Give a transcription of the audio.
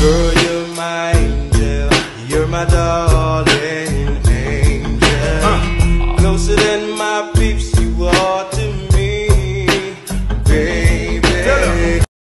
Girl, you're my angel, you're my darling angel. Closer than my peeps, you are.